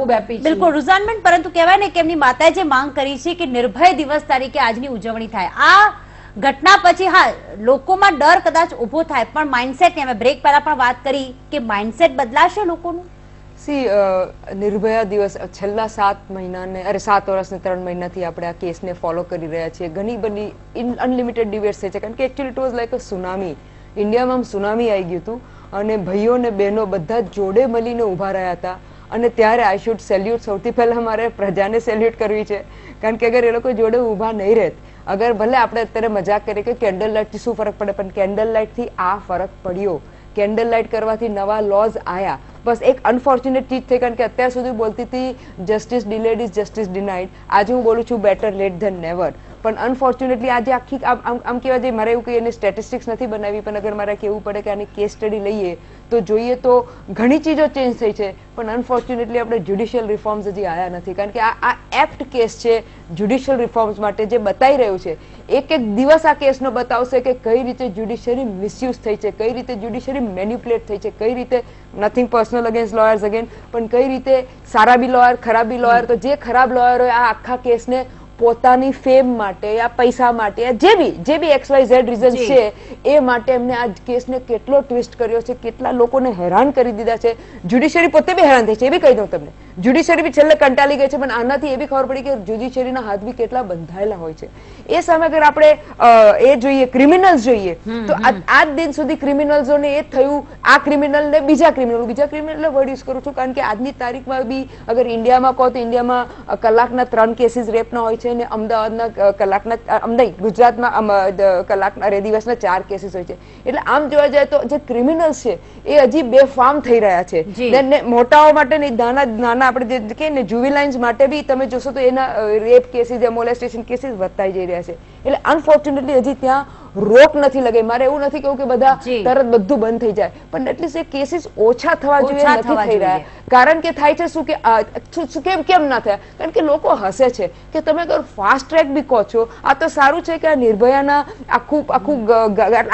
ખૂબ હેપી છું. બિલકુલ રુઝાનમેન્ટ પરંતુ કહેવાય ને કે એમની માતાએ જે માંગ કરી છે કે નિર્ભય દિવસ તરીકે આજની ઉજવણી થાય. આ ઘટના પછી હા લોકોમાં ડર કદાચ ઊભો થાય પણ માઇન્ડસેટ અમે બ્રેક પહેલા પણ વાત કરી કે માઇન્ડસેટ બદલાશે લોકોનું? સી નિર્ભયા દિવસ છેલ્લા સાત મહિનાને અરે સાત વર્ષને ત્રણ મહિનાથી આપણે આ કેસને ફોલો કરી રહ્યા છીએ. ઘણી બધી અનલિમિટેડ ડિબેટ્સ થઈ છે. કારણ કે actually it was like a tsunami ઇન્ડિયામાં આમ સુનામી આવી ગયું હતું. અને ભાઈઓ ને બહેનો બધા જોડે મળીને ઊભા રહ્યા હતા. અને ત્યારે આઈ શુડ સેલ્યુટ સૌથી પહેલાં મારે પ્રજાને સેલ્યુટ કરવી છે. કારણ કે અગર એ લોકો જોડે ઊભા નહીં રહેત, અગર ભલે આપણે અત્યારે મજાક કરીએ કે કેન્ડલ લાઇટથી શું ફરક પડે, પણ કેન્ડલ લાઇટથી આ ફરક પડ્યો. કેન્ડલ લાઇટ કરવાથી નવા લોઝ આવ્યા બસ એક અનફોર્ચ્યુનેટ ચીજ થઈ કારણ કે અત્યાર સુધી બોલતી હતી justice delayed is justice denied આજે હું બોલું છું બેટર લેટ ધેન નેવર પણ અનફોર્ચ્યુનેટલી આજે આખી આમ, આમ- કહેવા જઈએ, મારે એવું કહીએ એની સ્ટેટિસ્ટિક્સ નથી બનાવી, પણ અગર મારે કહેવું પડે કે આની કેસ સ્ટડી લઈએ તો જોઈએ તો ઘણી ચીજો ચેન્જ થઈ છે, પણ અનફોર્ચ્યુનેટલી આપણે જ્યુડિશિયલ રિફોર્મ્સ હજી આવ્યા નથી. કારણ કે આ આ એપ્ટ કેસ છે જ્યુડિશિયલ રિફોર્મ્સ માટે જે બતાવી રહ્યું છે, એક એક દિવસ આ કેસનો બતાવશે કે કઈ રીતે જ્યુડિશિયરી મિસયુઝ થઈ છે, કઈ રીતે જ્યુડિશિયરી મેન્યુપ્યુલેટ થઈ છે, કઈ રીતે nothing personal against lawyers again પણ કઈ રીતે સારા બી લોયર ખરાબ લોયર તો જે ખરાબ લોયર હોય, આ આખા કેસને પોતાની ફેમ માટે યા પૈસા માટે જે બી જે બી એક્સ વાય ઝેડ રીઝન છે એ માટે એમને આ કેસને કેટલો ટ્વિસ્ટ કર્યો છે કેટલા લોકોને હેરાન કરી દીધા છે. જ્યુડિશિયરી પોતે બી હેરાન થઈ છે એ બી કહી દઉં તમને. જ્યુડિશિયરી બી છેલ્લે કંટાળી ગઈ છે પણ આનાથી એ બી ખબર પડી કે જ્યુડિશિયરીના હાથ બી કેટલા બંધાયેલા હોય છે. એ સામે અગર આપણે એ જોઈએ ક્રિમિનલ્સ જોઈએ તો આ દિન સુધી ક્રિમિનલ્સોને એ થયું આ ક્રિમિનલ ને બીજા ક્રિમિનલ બીજા ક્રિમિનલ વર્ડ યુઝ કરું છું કારણ કે આજની તારીખમાં બી અગર ઇન્ડિયામાં કહો તો ઇન્ડિયામાં કલાકના ત્રણ કેસીસ રેપના હોય છે અને અમદાવાદના કલાકના અમદાવાદ ગુજરાતમાં કલાકના દિવસના ચાર કેસીસ હોય છે. એટલે આમ જોવા જાય તો જે ક્રિમિનલ્સ છે એ હજી બેફામ થઈ રહ્યા છે. મોટાઓ માટે નહીં નાના નાના આપણે જે કહીએ ને જુવિલાઇન્સ માટે બી તમે જોશો તો એના રેપ કેસીસ મોલેસ્ટેશન કેસીસ વધતા જઈ રહ્યા છે. એટલે અનફોર્ચ્યુનેટલી હજી ત્યાં રોક નથી લગે મારે એવું નથી કેવું કે બધા તરત બધું બંધ થઈ જાય. પણ એટલીસ્ટ એ કેસીસ ઓછા થવા જોઈએ નથી થઈ રહ્યા. કારણ કે થાય છે શું કે શું- કેમ કેમ ના થયા? કારણ કે લોકો હસે છે કે તમે અગર ફાસ્ટ ટ્રેક બી કહો છો આ તો સારું છે કે આ નિર્ભયાના આખું આખું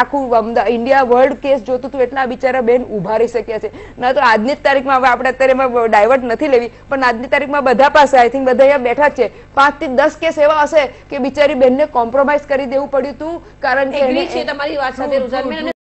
આખું ઇન્ડિયા વર્લ્ડ કેસ જોતું હતું એટલા બિચારા બેન ઊભા રહી શક્યા છે. ના તો આજની જ તારીખમાં હવે આપણે અત્યારે એમાં ડાયવર્ટ નથી લેવી પણ આજની તારીખમાં બધા પાસે આઈ થિંક બધા અહીંયા બેઠા જ છે. પાંચથી દસ કેસ એવા હશે કે બિચારી બેનને કોમ્પ્રોમાઇઝ કરી દેવું પડ્યું હતું કારણ કે એગ્રી છે તમારી વાત સાથે અને